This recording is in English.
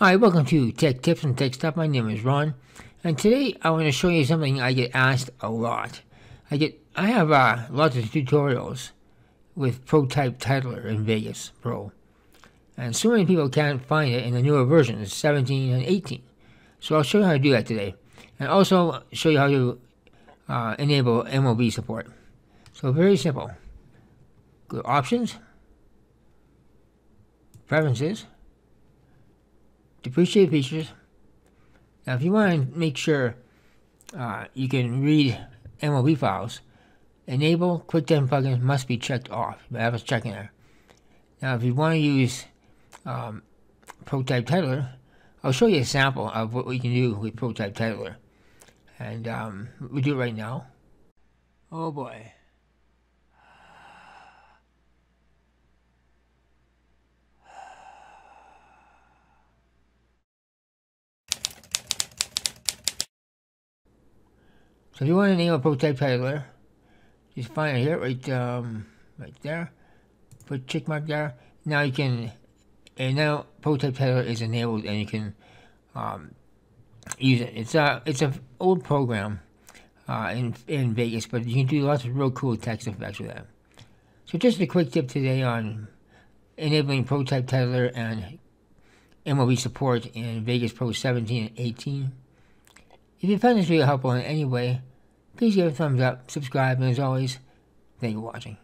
Hi, welcome to Tech Tips and Tech Stuff. My name is Ron, and today I want to show you something I get asked a lot. I get I have uh, lots of tutorials with ProType Titler in Vegas Pro, and so many people can't find it in the newer versions, 17 and 18. So I'll show you how to do that today, and also show you how to uh, enable MOV support. So very simple. Go options, preferences depreciate features. Now, if you want to make sure uh, you can read MOV files, enable QuickTime plugins must be checked off. I was checking there. Now, if you want to use um, ProType Titler, I'll show you a sample of what we can do with ProType Titler. And um, we do it right now. Oh boy. So if you want to name a ProType titler, just find it here, right, um, right there. Put check mark there. Now you can, and now ProType titler is enabled, and you can um, use it. It's a it's an old program uh, in in Vegas, but you can do lots of real cool text effects with that. So just a quick tip today on enabling ProType titler and MOV support in Vegas Pro 17 and 18. If you found this video helpful in any way, please give it a thumbs up, subscribe, and as always, thank you for watching.